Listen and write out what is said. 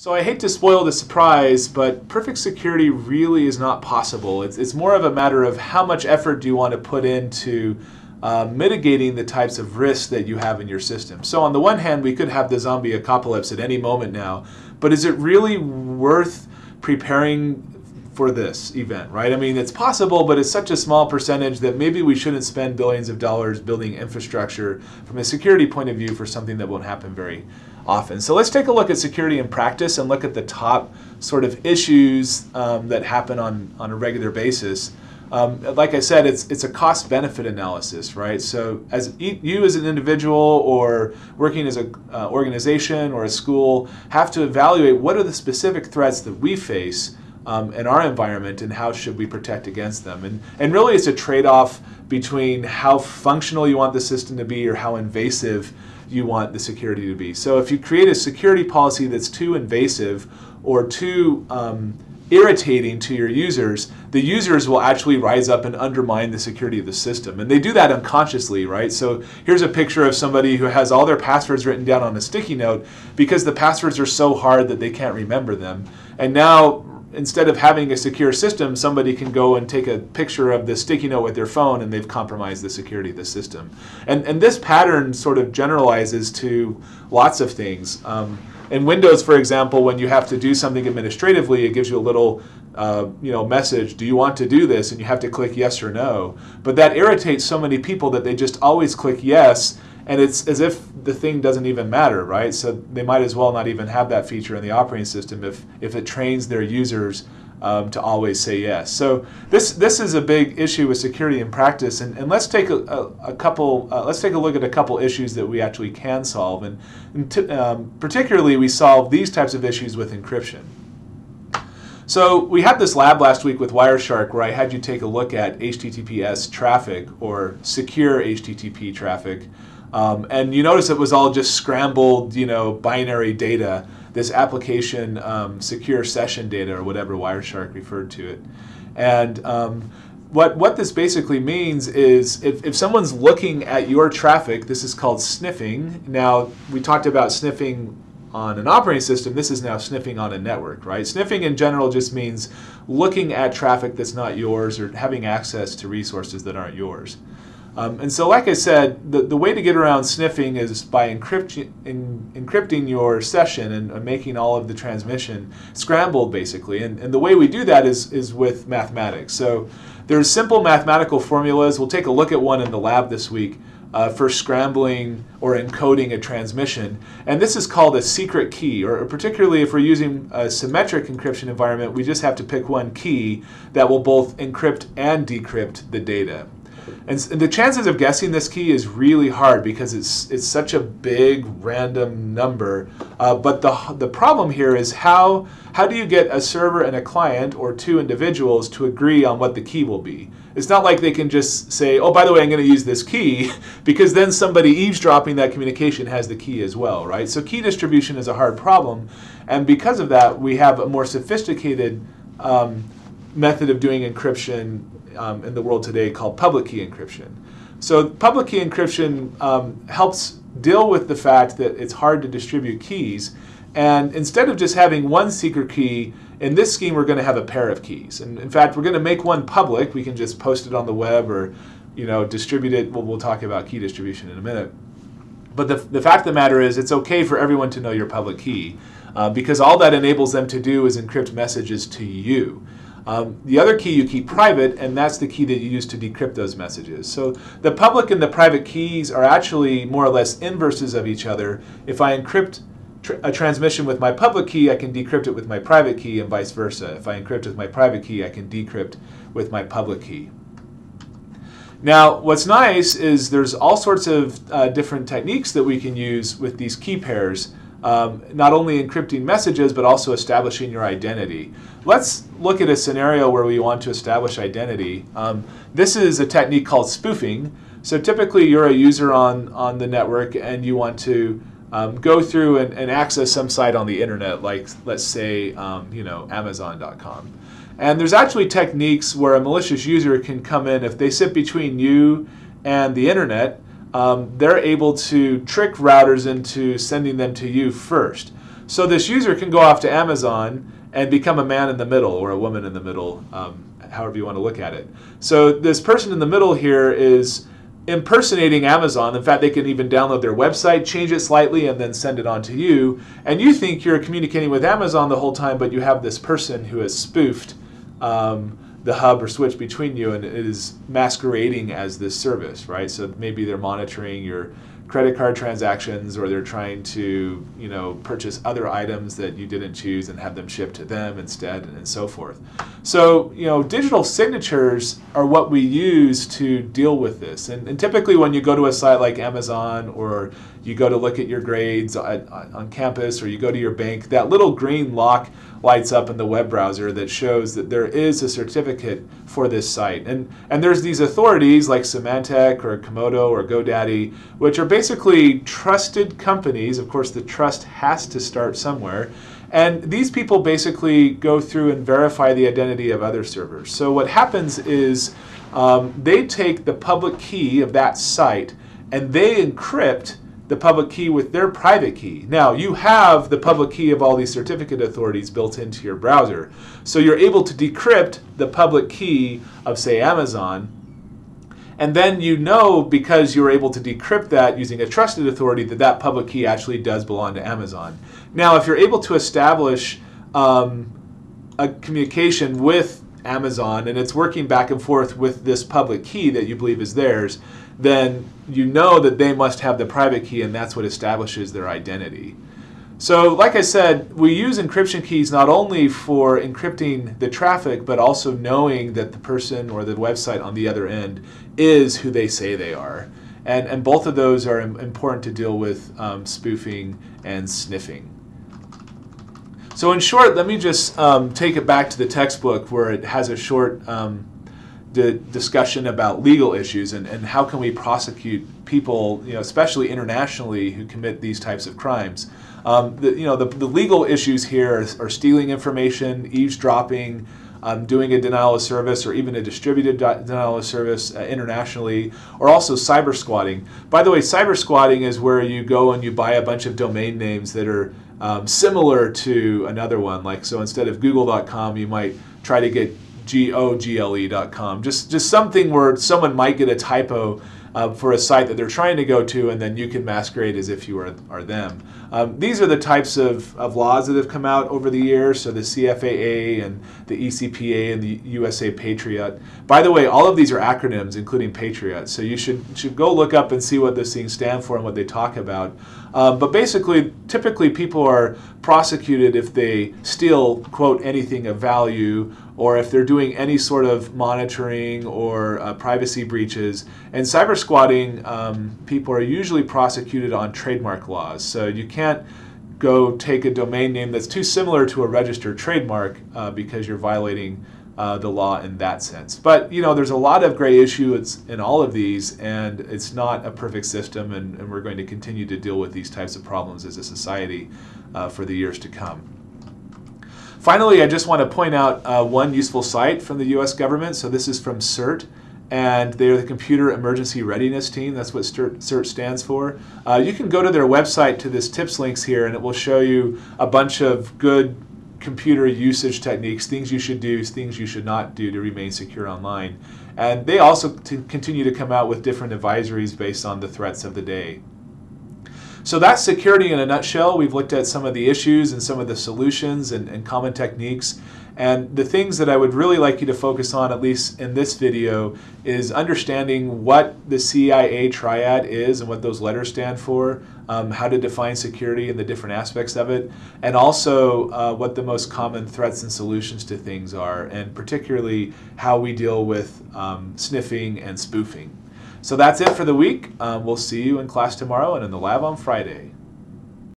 So I hate to spoil the surprise, but perfect security really is not possible. It's, it's more of a matter of how much effort do you want to put into uh, mitigating the types of risks that you have in your system. So on the one hand, we could have the zombie apocalypse at any moment now, but is it really worth preparing for this event, right? I mean, it's possible, but it's such a small percentage that maybe we shouldn't spend billions of dollars building infrastructure from a security point of view for something that won't happen very often. So let's take a look at security in practice and look at the top sort of issues um, that happen on, on a regular basis. Um, like I said, it's it's a cost benefit analysis, right? So as you as an individual or working as an uh, organization or a school have to evaluate what are the specific threats that we face um, in our environment and how should we protect against them. And and really, it's a trade-off between how functional you want the system to be or how invasive you want the security to be. So if you create a security policy that's too invasive or too um, irritating to your users, the users will actually rise up and undermine the security of the system. And they do that unconsciously, right? So here's a picture of somebody who has all their passwords written down on a sticky note because the passwords are so hard that they can't remember them. And now instead of having a secure system, somebody can go and take a picture of the sticky note with their phone and they've compromised the security of the system. And, and this pattern sort of generalizes to lots of things. Um, in Windows, for example, when you have to do something administratively, it gives you a little uh, you know, message, do you want to do this? And you have to click yes or no. But that irritates so many people that they just always click yes and it's as if the thing doesn't even matter, right? So they might as well not even have that feature in the operating system if if it trains their users um, to always say yes. So this this is a big issue with security in practice, and, and let's take a, a, a couple. Uh, let's take a look at a couple issues that we actually can solve, and, and um, particularly we solve these types of issues with encryption. So we had this lab last week with Wireshark where I had you take a look at HTTPS traffic or secure HTTP traffic um, and you notice it was all just scrambled, you know, binary data, this application um, secure session data or whatever Wireshark referred to it. And um, what, what this basically means is if, if someone's looking at your traffic, this is called sniffing. Now, we talked about sniffing on an operating system, this is now sniffing on a network, right? Sniffing in general just means looking at traffic that's not yours or having access to resources that aren't yours. Um, and so, like I said, the, the way to get around sniffing is by in, encrypting your session and, making all of the transmission scrambled, basically. And, and the way we do that is, is with mathematics. So there's simple mathematical formulas. We'll take a look at one in the lab this week uh, for scrambling or encoding a transmission. And this is called a secret key, or particularly if we're using a symmetric encryption environment, we just have to pick one key that will both encrypt and decrypt the data. And the chances of guessing this key is really hard because it's it's such a big random number. Uh, but the the problem here is how how do you get a server and a client or two individuals to agree on what the key will be? It's not like they can just say, "Oh, by the way, I'm going to use this key," because then somebody eavesdropping that communication has the key as well, right? So key distribution is a hard problem, and because of that, we have a more sophisticated um, method of doing encryption um, in the world today called public key encryption. So public key encryption um, helps deal with the fact that it's hard to distribute keys. And instead of just having one secret key, in this scheme we're going to have a pair of keys. And in fact, we're going to make one public. We can just post it on the web or you know, distribute it. Well, talk about key distribution in a minute. But the, the fact of the matter is, it's okay for everyone to know your public key uh, because all that enables them to do is encrypt messages to you. Um, the other key you keep private, and that's the key that you use to decrypt those messages. So the public and the private keys are actually more or less inverses of each other. If I encrypt tr a transmission with my public key, I can decrypt it with my private key, and vice versa. If I encrypt with my private key, I can decrypt with my public key. Now, what's nice is there's all sorts of uh, different techniques that we can use with these key pairs um, not only encrypting messages, but also establishing your identity. Let's look at a scenario where we want to establish identity. Um, this is a technique called spoofing. So typically you're a user on, on the network and you want to um, go through and, and, access some site on the internet, like let's say, um, you know, Amazon.com. And there's actually techniques where a malicious user can come in if they sit between you and the internet um, they're able to trick routers into sending them to you first. So this user can go off to Amazon and become a man in the middle or a woman in the middle, um, however you want to look at it. So this person in the middle here is impersonating Amazon. In fact, they can even download their website, change it slightly, and then send it on to you. And you think you're communicating with Amazon the whole time, but you have this person who has spoofed um, the hub or switch between you, and it is masquerading as this service, right? So maybe they're monitoring your credit card transactions or they're trying to you know purchase other items that you didn't choose and have them shipped to them instead and so forth so you know digital signatures are what we use to deal with this and, and typically when you go to a site like amazon or you go to look at your grades on, on campus or you go to your bank that little green lock lights up in the web browser that shows that there is a certificate for this site. And, and there's these authorities like Symantec or Comodo or GoDaddy, which are basically trusted companies. Of course, the trust has to start somewhere. And these people basically go through and verify the identity of other servers. So what happens is um, they take the public key of that site and they encrypt the public key with their private key. Now, you have the public key of all these certificate authorities built into your browser. So you're able to decrypt the public key of, say, Amazon. And then you know, because you're able to decrypt that using a trusted authority, that that public key actually does belong to Amazon. Now, if you're able to establish um, a communication with Amazon and it's working back and forth with this public key that you believe is theirs, then you know that they must have the private key and that's what establishes their identity. So, like I said, we use encryption keys not only for encrypting the traffic, but also knowing that the person or the website on the other end is who they say they are. And, and both of those are important to deal with um, spoofing and sniffing. So, in short, let me just um, take it back to the textbook where it has a short um, discussion about legal issues and, and how can we prosecute people, you know, especially internationally, who commit these types of crimes. Um, the, you know, the, the legal issues here are, are stealing information, eavesdropping, um, doing a denial of service or even a distributed denial of service uh, internationally, or also cyber squatting. By the way, cyber squatting is where you go and you buy a bunch of domain names that are um, similar to another one. Like, so instead of google.com, you might try to get G-O-G-L-E.com. Just, just something where someone might get a typo uh, for a site that they're trying to go to, and then you can masquerade as if you are, are them. Um, these are the types of, of laws that have come out over the years, so the CFAA and the ECPA and the USA Patriot. By the way, all of these are acronyms, including Patriot, so you should, should go look up and see what those things stand for and what they talk about. Um, but basically, typically people are prosecuted if they steal, quote, anything of value or if they're doing any sort of monitoring or uh, privacy breaches. And cyber squatting, um, people are usually prosecuted on trademark laws. So you can't go take a domain name that's too similar to a registered trademark uh, because you're violating uh, the law in that sense. But you know, there's a lot of gray issues in all of these, and it's not a perfect system, and, and we're going to continue to deal with these types of problems as a society uh, for the years to come. Finally, I just want to point out uh, one useful site from the US government. So this is from CERT, and they're the Computer Emergency Readiness Team. That's what CERT stands for. Uh, you can go to their website to this tips links here, and it will show you a bunch of good computer usage techniques, things you should do, things you should not do to remain secure online. And they also continue to come out with different advisories based on the threats of the day. So that's security in a nutshell. We've looked at some of the issues and some of the solutions and, and, common techniques. And the things that I would really like you to focus on, at least in this video, is understanding what the CIA triad is and what those letters stand for, um, how to define security and the different aspects of it, and also uh, what the most common threats and solutions to things are, and particularly how we deal with um, sniffing and spoofing. So that's it for the week. Um, we'll see you in class tomorrow and in the lab on Friday.